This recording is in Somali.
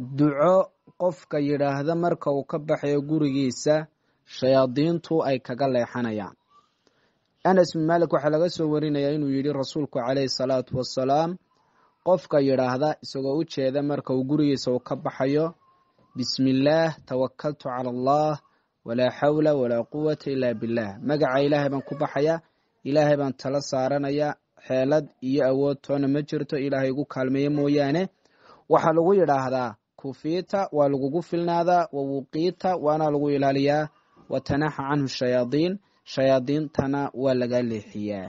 duco qofka yidhaahda marka uu ka baxayo gurigiisa shayaadiintu ay kaga leexanayaan. Anas bin malik waxaa laga soo warinayaa inuu yidhi rasuulku caleyhi salaatu wasalaam qofka yidhaahda isagoo u jeeda marka uu gurigiisa uu ka baxayo bismi illaah tawakaltu cala allah walaa xawla walaa quwata ilaa billaah. Magaca ilaahay baan ku baxaya ilaahay baan tala saaranaya xeelad iyo awood toona ma jirto ilaahay igu kaalmeeyo mooyaane. Waxaa lagu yidhaahdaa kufiita waa lagugu filnaadaa wawuqiita waana lagu ilaaliyaa watanaxa canhu shayaadiin shayaadiintana waa laga leexiyaa